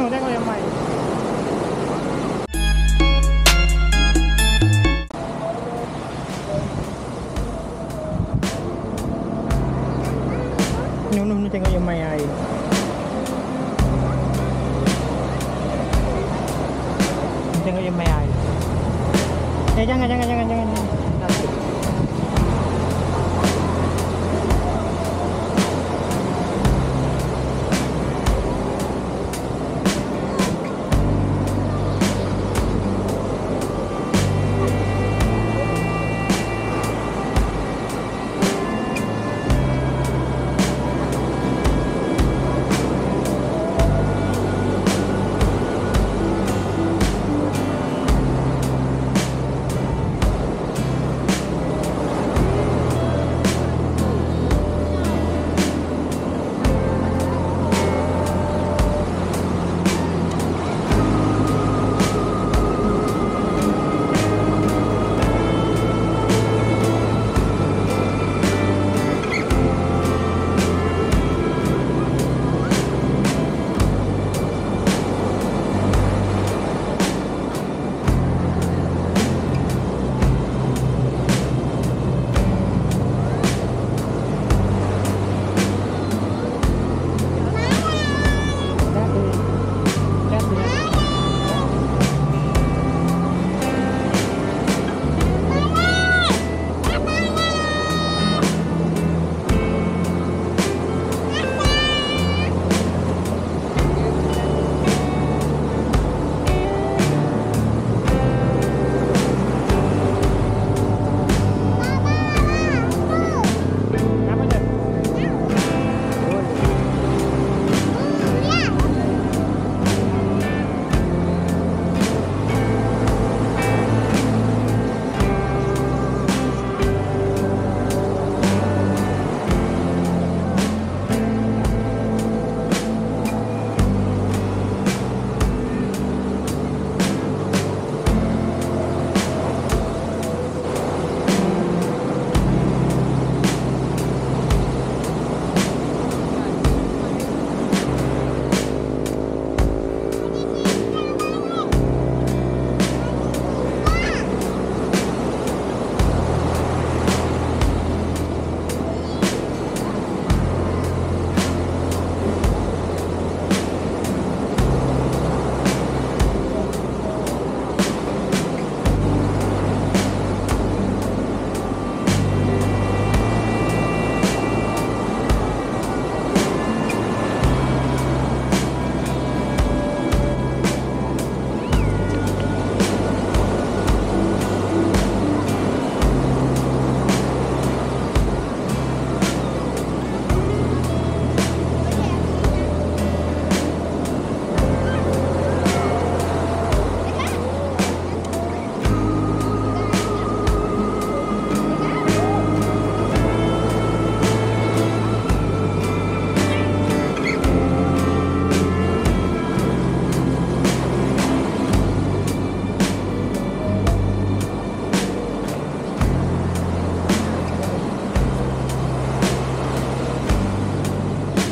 No tengo yo más. No, no, no tengo yo más ahí. No tengo yo más ahí. Eh, jangan, jangan, jangan, jangan.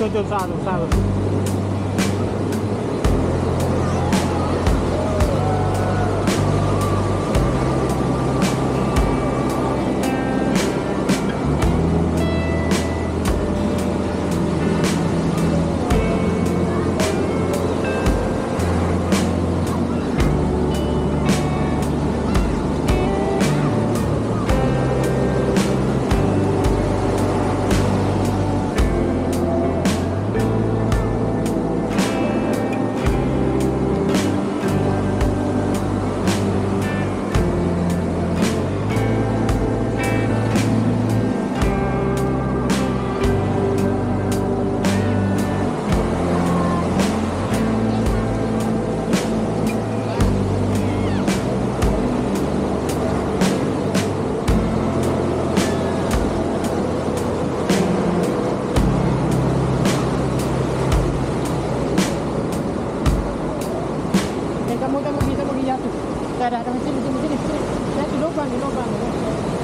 就算了算了。jatuh. Tak ada macam ni, macam ni. Jatuh lubang ni, lubang ni.